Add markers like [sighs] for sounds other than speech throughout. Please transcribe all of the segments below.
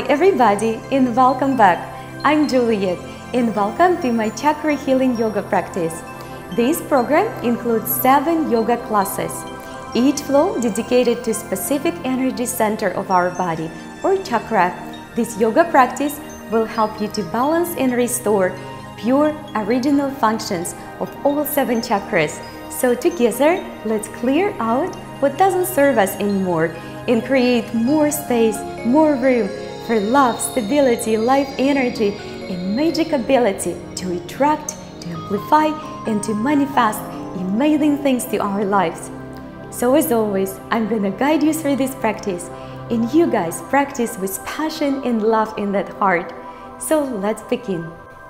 Hi everybody and welcome back. I'm Juliette and welcome to my chakra healing yoga practice. This program includes 7 yoga classes, each flow dedicated to specific energy center of our body or chakra. This yoga practice will help you to balance and restore pure original functions of all 7 chakras. So together, let's clear out what doesn't serve us anymore and create more space, more room love, stability, life energy, and magic ability to attract, to amplify, and to manifest amazing things to our lives. So, as always, I'm gonna guide you through this practice, and you guys practice with passion and love in that heart. So, let's begin.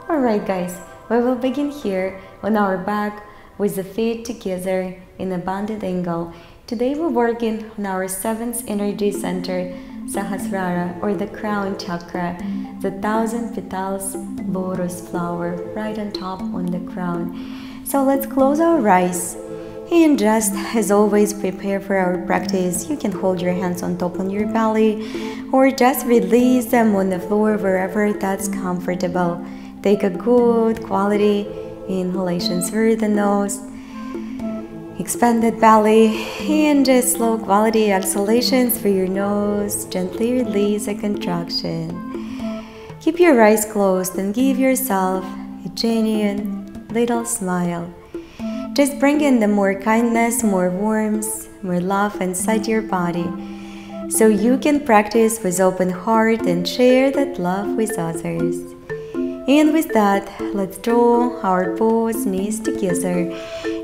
Alright, guys, we will begin here on our back with the feet together in a banded angle Today we're working on our seventh energy center, Sahasrara or the crown chakra, the thousand petals lotus flower right on top on the crown. So let's close our eyes and just as always prepare for our practice. You can hold your hands on top on your belly or just release them on the floor wherever that's comfortable. Take a good quality inhalation through the nose expanded belly and just slow quality exhalations through your nose. Gently release a contraction. Keep your eyes closed and give yourself a genuine little smile. Just bring in the more kindness, more warmth, more love inside your body so you can practice with open heart and share that love with others. And with that, let's draw our both knees together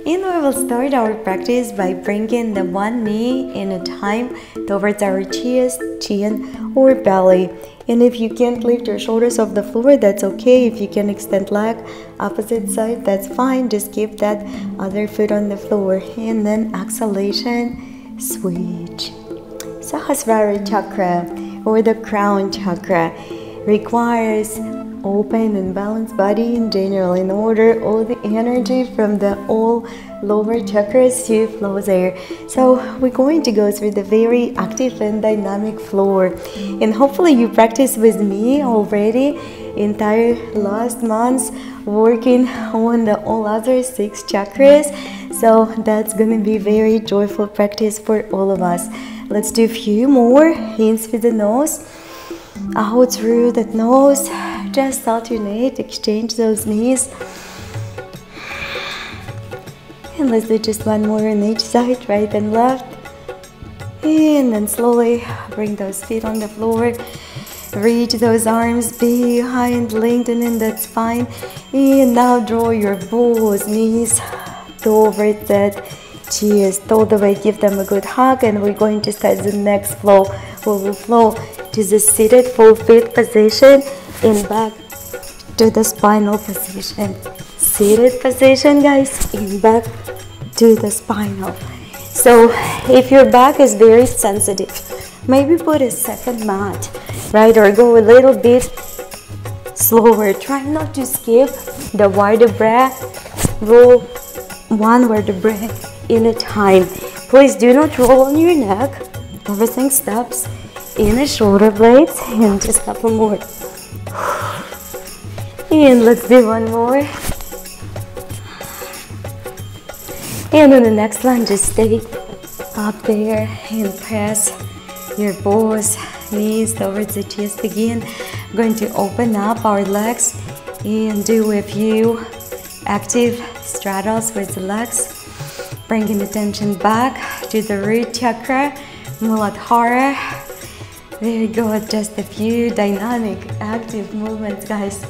and we will start our practice by bringing the one knee in a time towards our chest, chin, or belly. And if you can't lift your shoulders off the floor, that's okay. If you can extend leg opposite side, that's fine. Just keep that other foot on the floor. And then exhalation, switch. Sahasrara chakra or the crown chakra requires open and balanced body in general in order all the energy from the all lower chakras to flow there so we're going to go through the very active and dynamic floor. And hopefully you practice with me already entire last months working on the all other six chakras. So that's gonna be very joyful practice for all of us. Let's do a few more hands with the nose out through that nose just alternate, exchange those knees. And let's do just one more on each side, right and left. And then slowly bring those feet on the floor. Reach those arms behind, lengthening that spine. And now draw your both knees towards that chest all the way. Give them a good hug, and we're going to start the next flow. We will flow to the seated full feet position in back to the spinal position. Seated position guys in back to the spinal. So if your back is very sensitive maybe put a second mat right or go a little bit slower. Try not to skip the vertebrae roll one vertebrae in a time. Please do not roll on your neck. Everything stops in the shoulder blades and just a couple more and let's do one more. And on the next one, just stay up there and press your both knees towards the chest again. Going to open up our legs and do a few active straddles with the legs. Bringing attention back to the root chakra, Muladhara. Very good, just a few dynamic, active movements, guys.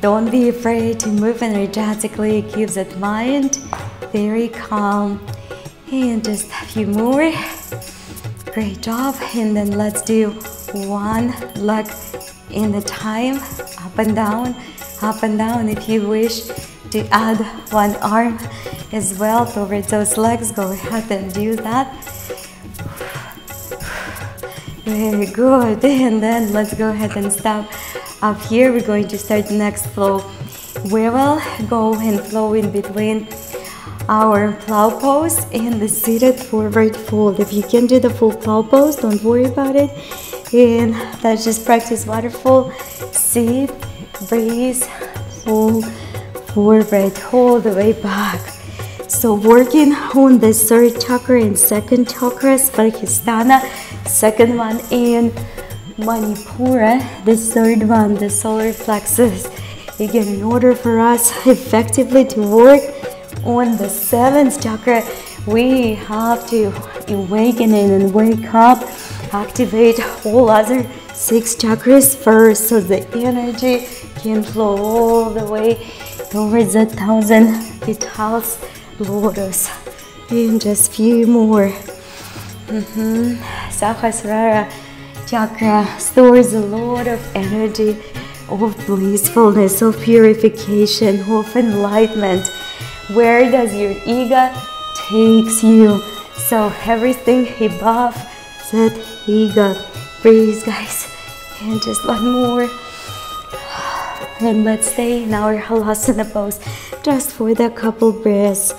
Don't be afraid to move energetically. Keep that mind very calm. And just a few more. Great job. And then let's do one leg in the time. Up and down, up and down. If you wish to add one arm as well towards those legs, go ahead and do that. Very [laughs] good. [laughs] And then let's go ahead and stop up here we're going to start the next flow we will go and flow in between our plow pose and the seated forward fold. If you can do the full plow pose, don't worry about it. And let's just practice waterfall. Sit, breathe, fold, forward, all the way back. So working on the third chakra and second chakra, Svadhisthana, second one in Manipura, the third one, the solar plexus. Again, in order for us effectively to work on the seventh chakra, we have to awaken and wake up, activate all other six chakras first so the energy can flow all the way towards the thousand petals lotus. And just few more. Mm-hmm. Sahasrara chakra stores a lot of energy of blissfulness, of purification, of enlightenment. Where does your ego takes you? So everything above that ego. Breathe, guys. And just one more. And let's stay in our halasana pose just for the couple breaths.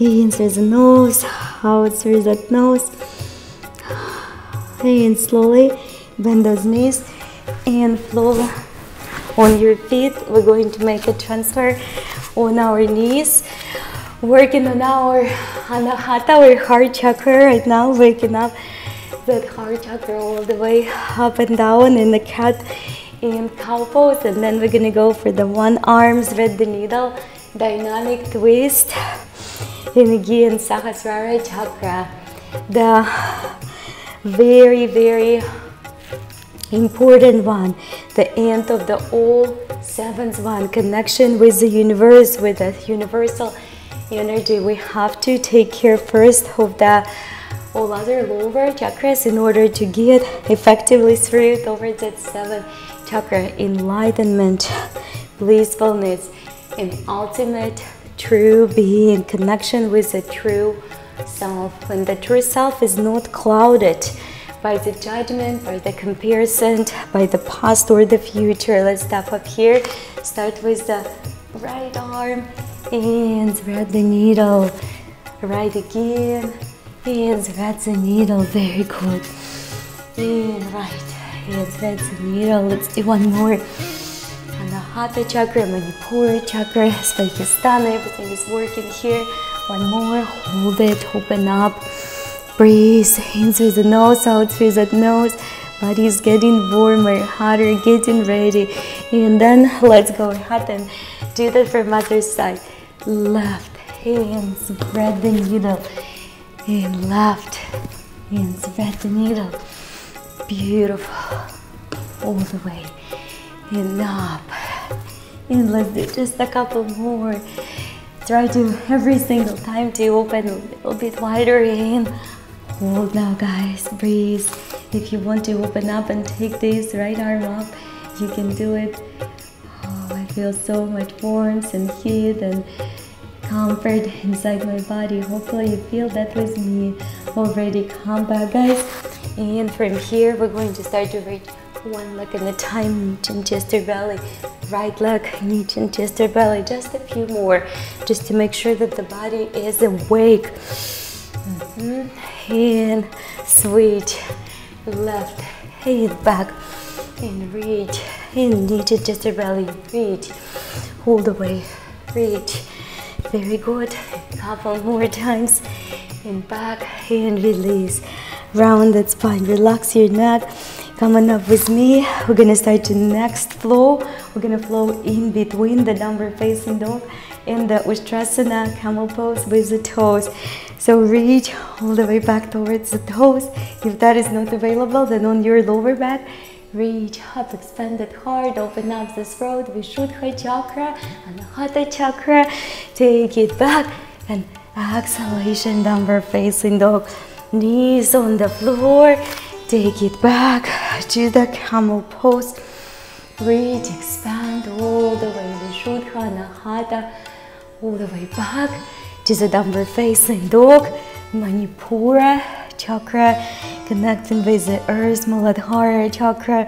In through the nose, out through the nose. And slowly bend those knees and flow on your feet. We're going to make a transfer on our knees. Working on our anahata, our heart chakra right now, waking up that heart chakra all the way up and down in the cat and cow pose. And then we're gonna go for the one arms thread the needle, dynamic twist. And again, Sahasrara chakra, the very, very important one, the end of the all seventh one, connection with the universe, with the universal energy. We have to take care first of the all other lower chakras in order to get effectively through towards that seventh chakra, enlightenment, blissfulness, and ultimate true being, connection with the true self. When the true self is not clouded by the judgment, by the comparison, by the past or the future. Let's step up here. Start with the right arm and thread the needle. Right again and thread the needle. Very good. And right and thread the needle. Let's do one more. Anahata chakra, Manipura chakra, Svadhisthana. Everything is working here. One more. Hold it. Open up. Breathe in through the nose, out through the nose. Body's getting warmer, hotter, getting ready. And then let's go ahead and do that from other side. Left hand, spread the needle. And left and spread the needle. Beautiful. All the way. And up. And let's do just a couple more. Try to every single time to open a little bit wider and Hold now, guys. Breathe. If you want to open up and take this right arm up, you can do it. Oh, I feel so much warmth and heat and comfort inside my body. Hopefully you feel that with me already. Come back, guys. And from here, we're going to start to reach one leg at a time, chin, chest, or belly. Right leg, knee, chin, chest, or belly. Just a few more, just to make sure that the body is awake. Mm -hmm. And switch left hand back and reach and knee to just your belly. Reach, hold away, reach. Very good. Couple more times. And back and release. Round that spine. Relax your neck. Coming up with me, we're gonna start the next flow. We're gonna flow in between the downward facing dog and the Ustrasana camel pose with the toes. So reach all the way back towards the toes. If that is not available, then on your lower back, reach up, expand it hard, open up the throat, Vishuddha chakra, Anahata chakra. Take it back and exhalation, downward facing dog. Knees on the floor. Take it back to the camel pose. Reach, expand all the way, Vishuddha, Anahata, all the way back to the downward facing dog, Manipura chakra, connecting with the earth, Muladhara chakra,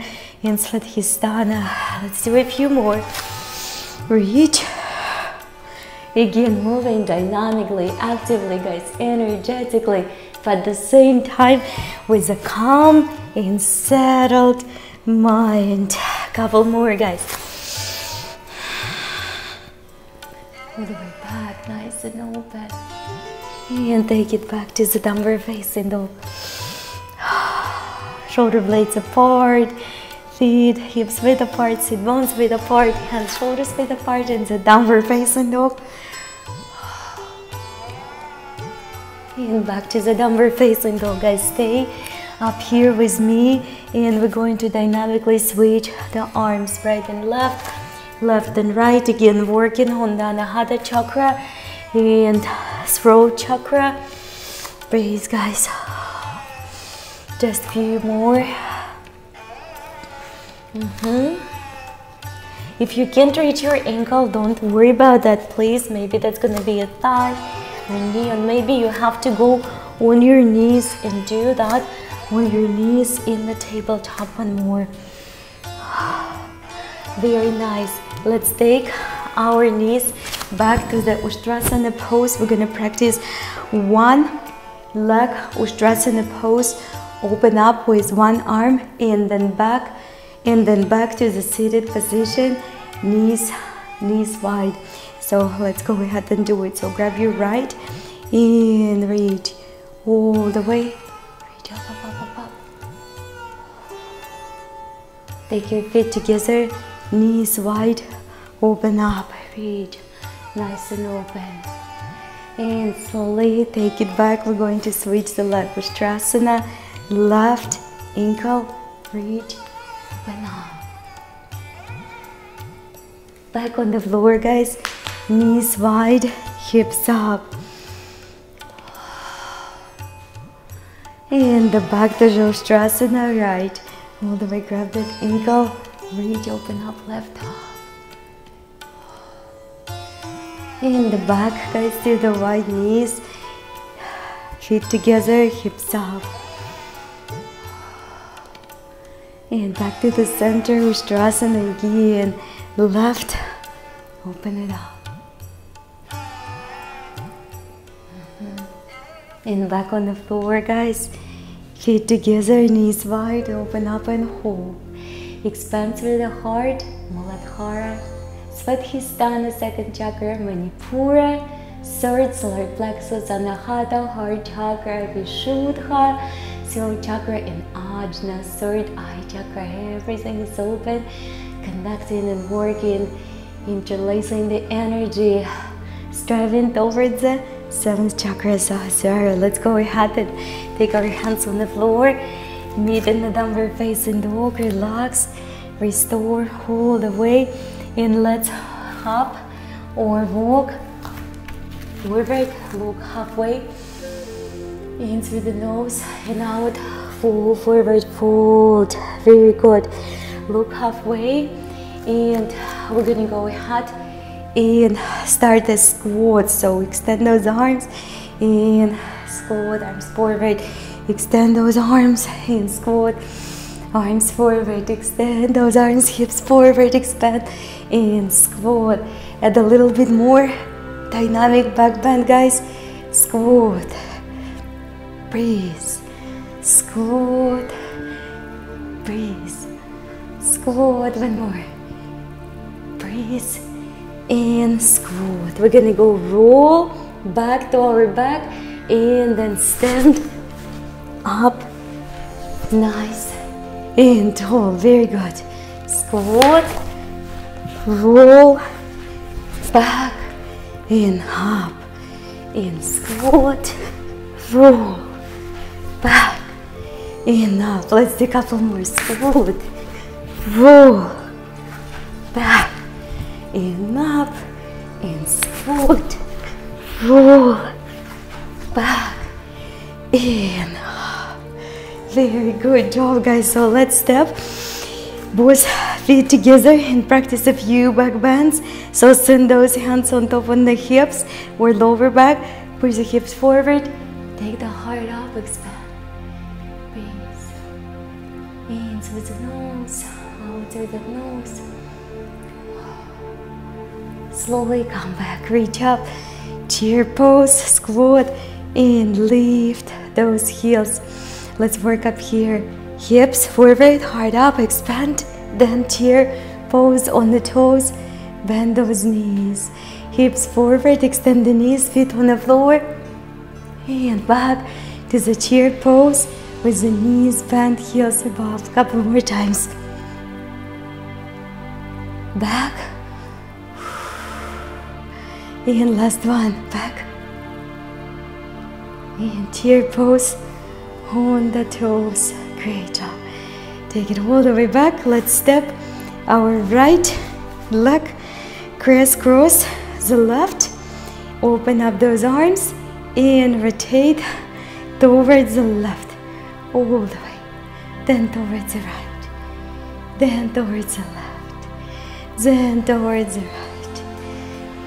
and Svadhisthana. Let's do a few more. Reach Again, moving dynamically, actively, guys, energetically, but at the same time with a calm and settled mind. A couple more, guys. All the way back, nice and open. And take it back to the downward facing dog. Shoulder blades apart, feet, hips width apart, sit bones width apart, hands, shoulders width apart, and the downward facing dog. And back to the downward facing dog, guys. Stay up here with me, and we're going to dynamically switch the arms right and left, left and right. Again, working on the Anahata chakra and throat chakra. Breathe, guys. Just a few more. Mm -hmm. If you can't reach your ankle, don't worry about that, please. Maybe that's gonna be a thigh or knee, and maybe you have to go on your knees and do that on your knees in the tabletop one more. [sighs] Very nice. Let's take our knees back to the Ustrasana pose. We're gonna practice one leg Ustrasana pose. Open up with one arm and then back and then back to the seated position. Knees, knees wide. So let's go ahead and do it. So grab your right and reach all the way. Reach up, up, up, up. Take your feet together, knees wide, open up, reach nice and open. And slowly take it back. We're going to switch the leg. with Ustrasana, left ankle, reach, up. Back on the floor, guys. Knees wide, hips up. And the back to Ustrasana, right. All the way, grab that ankle, reach, open up, left up. In the back, guys, to the wide knees. Feet together, hips up. And back to the center, Ustrasana again. Left, open it up. Mm-hmm. And back on the floor, guys. Feet together, knees wide, open up and hold. Expand through the heart, Muladhara. Svadhisthana, second chakra, Manipura, third solar plexus, Anahata, heart chakra, Vishuddha, throat chakra, and Ajna, third eye chakra. Everything is open, connecting and working, interlacing the energy, striving towards the seventh chakra, ah, Sahasrara. Let's go ahead and take our hands on the floor, meet in the downward facing dog, relax, restore, hold the way and let's hop or walk forward, look halfway in through the nose and out, full forward, fold, very good. Look halfway and we're gonna go ahead and start the squat. So extend those arms and squat, arms forward, extend those arms and squat arms forward, extend those arms, hips forward, expand and squat. Add a little bit more dynamic back bend, guys. Squat, breathe, squat, breathe, squat. One more, breathe and squat. We're gonna go roll back to our back and then stand up. Nice and tall. Very good. Squat, roll, back, and up, and squat, roll, back, up. Let's do a couple more. Squat, roll, back, and and squat, roll, back, and. Very good job, guys. So let's step both feet together and practice a few back bends. So send those hands on top on the hips or lower back. Push the hips forward. Take the heart up, Through the nose, out through the nose. Slowly come back, reach up, chair pose, squat, and lift those heels. Let's work up here. Hips forward, heart up, expand, then chair pose on the toes, bend those knees. Hips forward, extend the knees, feet on the floor, and back to the chair pose with the knees bent, heels above. Couple more times. Back. And last one. Back. And chair pose on the toes. Great job. Take it all the way back. Let's step our right leg crisscross the left. Open up those arms and rotate towards the left all the way, then towards the right, then towards the left, then towards the right,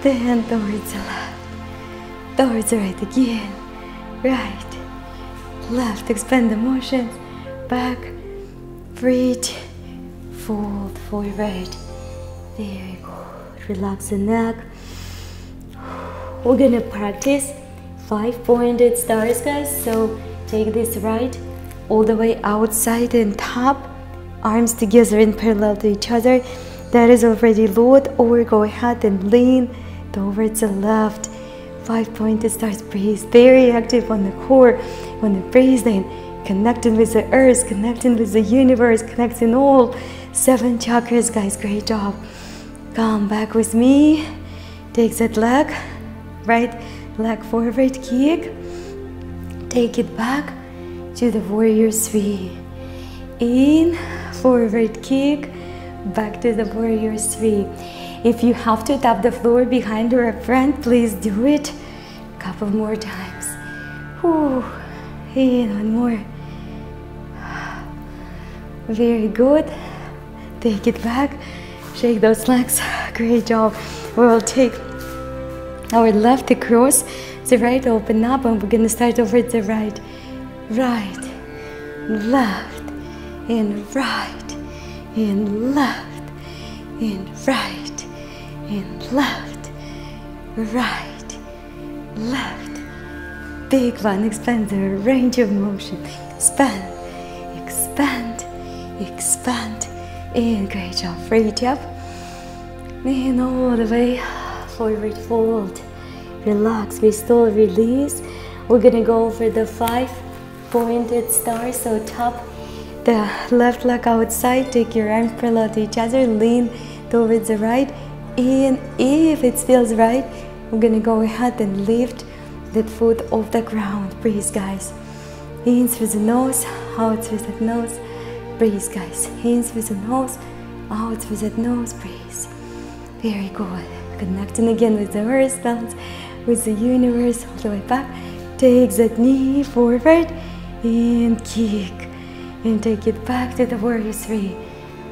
then towards the left, towards the right again, right, left, expand the motion, back, reach, fold. Forward, very good, relax the neck, we're gonna practice five pointed stars guys. So take this right all the way outside and top arms together in parallel to each other. That is already lowered or go ahead and lean towards the left. Five pointed stars breathe very active on the core on the breathing connecting with the earth connecting with the universe connecting all seven chakras guys. Great job. Come back with me. Take that leg right leg forward kick. Take it back to the warrior three. In, forward kick, back to the warrior three. If you have to tap the floor behind or up front, please do it. A couple more times. Whew. And one more. Very good. Take it back. Shake those legs. [laughs] Great job. We'll take our left across, the right open up, and we're gonna start over the right right, left, and right, and left, and right, and left, right, left. Big one, expand the range of motion. Expand, expand, expand. And great job. Reach up. And all the way forward fold. Relax, restore, release. We're gonna go for the five pointed star. So top the left leg outside, take your arms parallel to each other, lean towards the right. And if it feels right, we're gonna go ahead and lift that foot off the ground. Breathe, guys. In through the nose, out through the nose. Breathe, guys. In through the nose, out through the nose. Breathe. Very good. Connecting again with the earth balance, with the universe, all the way back. Take that knee forward and kick. And take it back to the warrior three.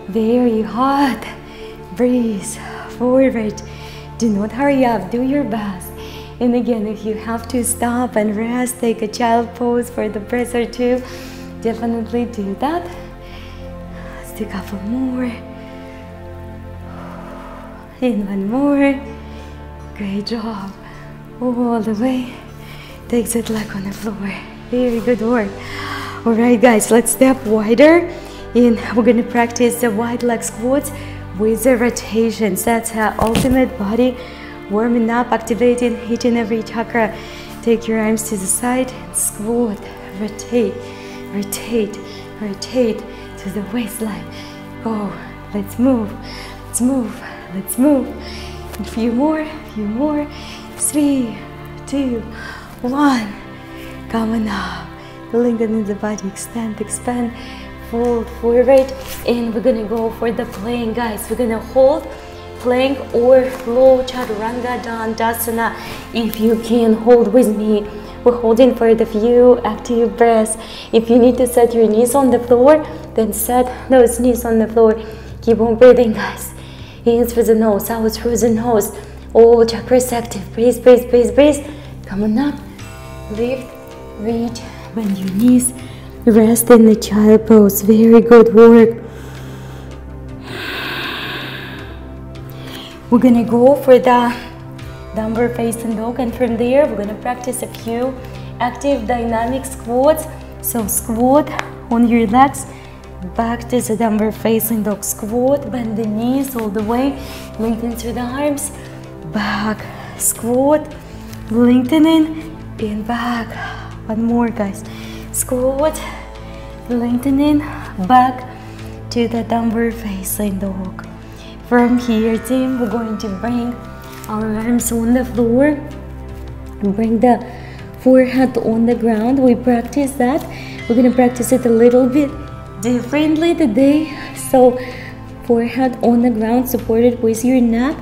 Very hot breathe forward. Do not hurry up. Do your best. And again if you have to stop and rest take a child pose for the breath or two. Definitely do that. Do a couple more. And one more. Great job. All the way. Take that leg on the floor very good work. All right, guys, let's step wider. And we're gonna practice the wide leg squats with the rotations. That's our ultimate body warming up, activating hitting every chakra. Take your arms to the side, squat, rotate, rotate, rotate to the waistline. Go, let's move, let's move, let's move. A few more, a few more. Three, two, one. Coming up. lengthen in the body. Extend, expand. Fold forward. And we're gonna go for the plank, guys. We're gonna hold plank or low chaturanga dandasana. If you can hold with me. We're holding for the few active breaths. If you need to set your knees on the floor, then set those knees on the floor. Keep on breathing, guys. Hands through the nose, out through the nose. All chakras active. Breathe, breathe, breathe, breathe. Come on up. Lift reach, bend your knees, rest in the child pose. Very good work. we're gonna go for the downward facing dog and from there we're gonna practice a few active dynamic squats so squat on your legs back to the downward facing dog squat bend the knees all the way lengthen through the arms back squat lengthening and back one more guys. Squat lengthening back to the downward facing dog from here team we're going to bring our arms on the floor. And bring the forehead on the ground. We practice that. We're going to practice it a little bit differently today. So forehead on the ground supported with your neck.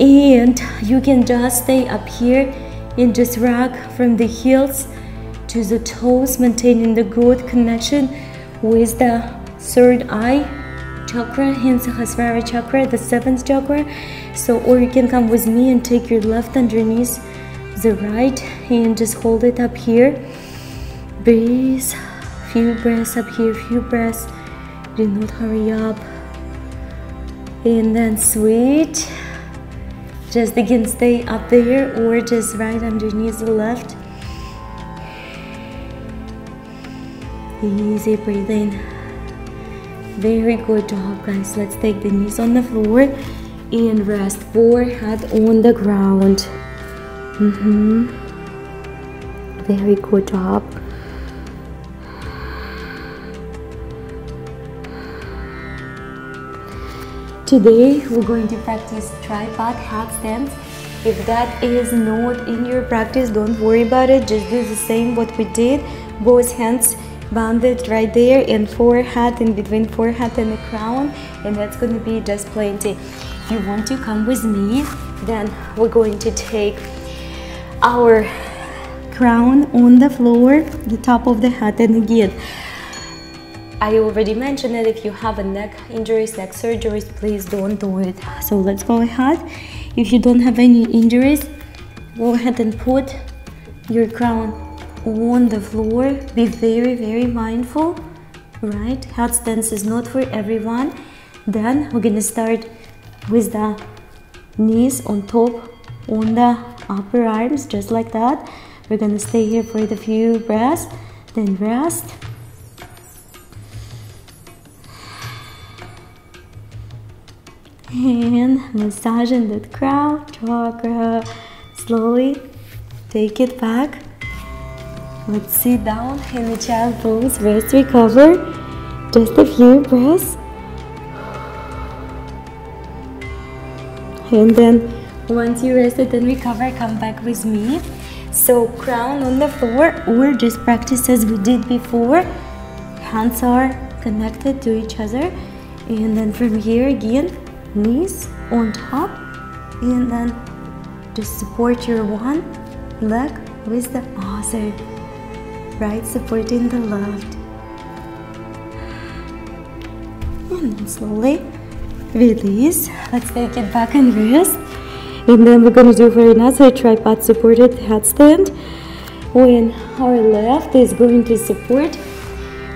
And you can just stay up here and just rock from the heels to the toes maintaining the good connection with the third eye chakra hence Sahasrara chakra the seventh chakra. So or you can come with me and take your left underneath the right and just hold it up here. Breathe. Few breaths up here few breaths. Do not hurry up. And then switch just again stay up there or just right underneath the left easy breathing very good job guys let's take the knees on the floor and rest forehead on the ground mm -hmm. very good job Today we're going to practice tripod handstands. If that is not in your practice, don't worry about it. Just do the same what we did. Both hands bounded right there and forehead in between forehead and the crown and that's going to be just plenty. If you want to come with me, then we're going to take our crown on the floor, the top of the head and again I already mentioned that if you have a neck injuries, neck surgeries, please don't do it. So let's go ahead. If you don't have any injuries, go ahead and put your crown on the floor. Be very, very mindful, right? Handstands is not for everyone. Then we're gonna start with the knees on top, on the upper arms, just like that. We're gonna stay here for the few breaths, then rest and massaging that crown chakra slowly take it back let's sit down in the child pose rest recover. Just a few breaths and then once you rested and recover come back with me. So crown on the floor or just practice as we did before. Hands are connected to each other. And then from here again knees on top. And then just support your one leg with the other right supporting the left and then slowly release. Let's take it back and rest and then we're to do for another tripod supported headstand. When our left is going to support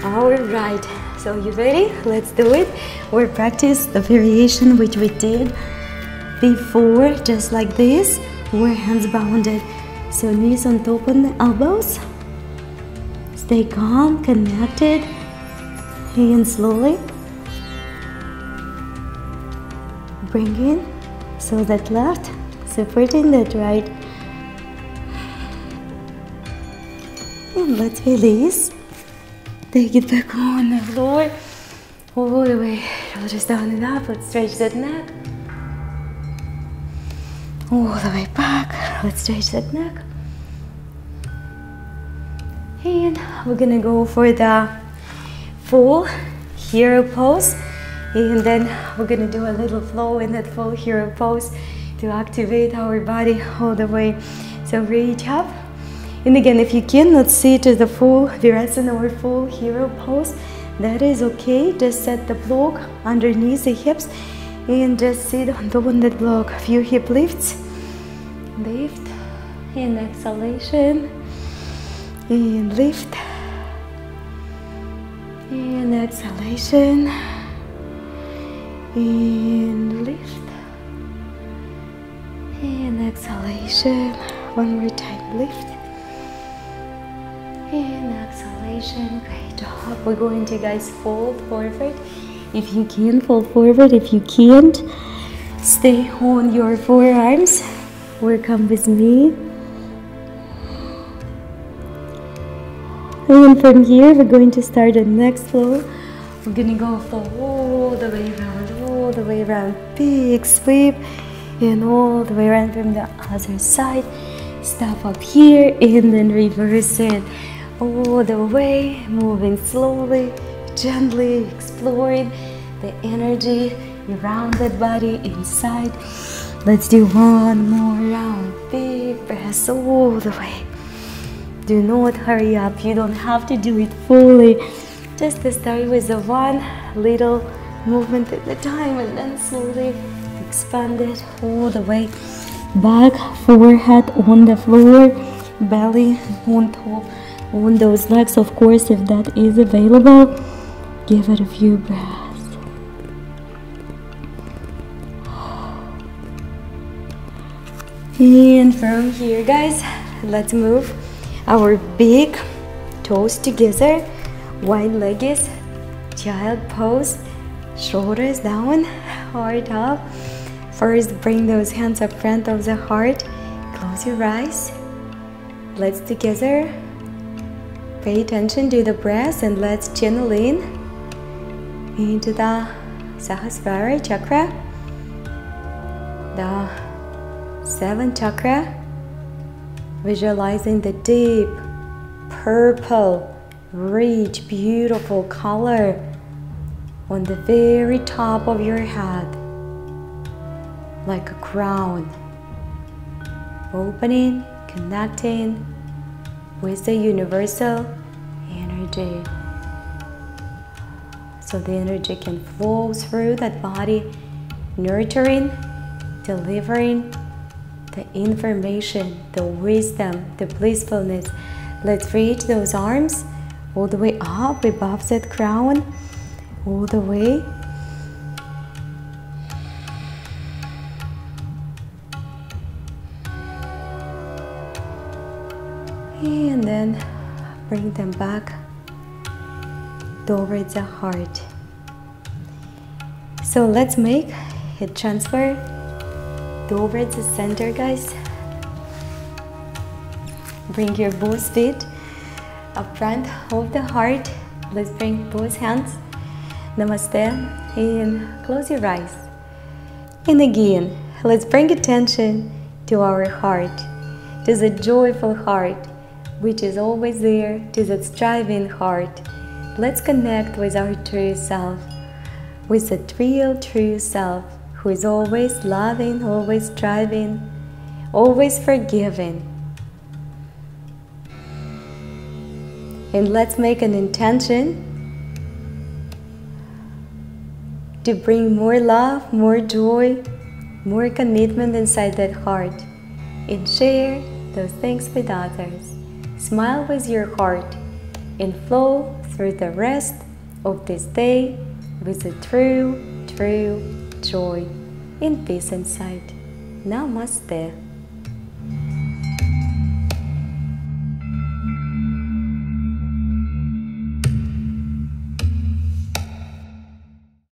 our right. So you ready? Let's do it. Or practice the variation which we did before just like this. We're hands bounded. So knees on top and the elbows stay calm connected and slowly bring in so that left supporting that right. And let's release. Take it back on the floor all the way. Shoulders down and up. Let's stretch that neck. All the way back. Let's stretch that neck and we're gonna go for the full hero pose. And then we're gonna do a little flow in that full hero pose to activate our body all the way. So reach up. And again if you cannot sit to the full virasana or full hero pose that is okay. Just set the block underneath the hips and just sit on of that block. A few hip lifts. Lift and exhalation and lift and exhalation and lift And exhalation. One more time. Lift. And exhalation. Great job. We're going to guys fold forward. If you can, fold forward. If you can't, stay on your forearms. Or come with me. And from here, we're going to start the next flow. We're gonna go all the way around, all the way around. Big sweep and all the way around from the other side. Stop up here and then reverse it all the way, moving slowly, gently, exploring the energy around that body inside. Let's do one more round. Big breaths all the way. Do not hurry up. You don't have to do it fully. Just to start with the one little movement at a time and then slowly expand it all the way back, forehead on the floor, belly on top, on those legs, of course, if that is available. Give it a few breaths. And from here, guys, let's move our big toes together, wide legs, child pose, shoulders down, heart up. First, bring those hands up front of the heart. Close your eyes. Let's together pay attention to the breath and let's channel in into the Sahasrara chakra, the seventh chakra, visualizing the deep purple, rich, beautiful color on the very top of your head like a crown, opening, connecting with the universal energy. So the energy can flow through that body, nurturing, delivering the information, the wisdom, the blissfulness. Let's reach those arms all the way up above that crown, all the way and then bring them back towards the heart. So let's make a transfer towards the center, guys. Bring your both feet up front Hold the heart. Let's bring both hands. Namaste and close your eyes. And again, let's bring attention to our heart, to the joyful heart which is always there to that striving heart. Let's connect with our true self, with the real true self who is always loving, always striving, always forgiving. And let's make an intention to bring more love, more joy, more commitment inside that heart and share those things with others. Smile with your heart and flow through the rest of this day with a true, true joy in peace and inside. Namaste.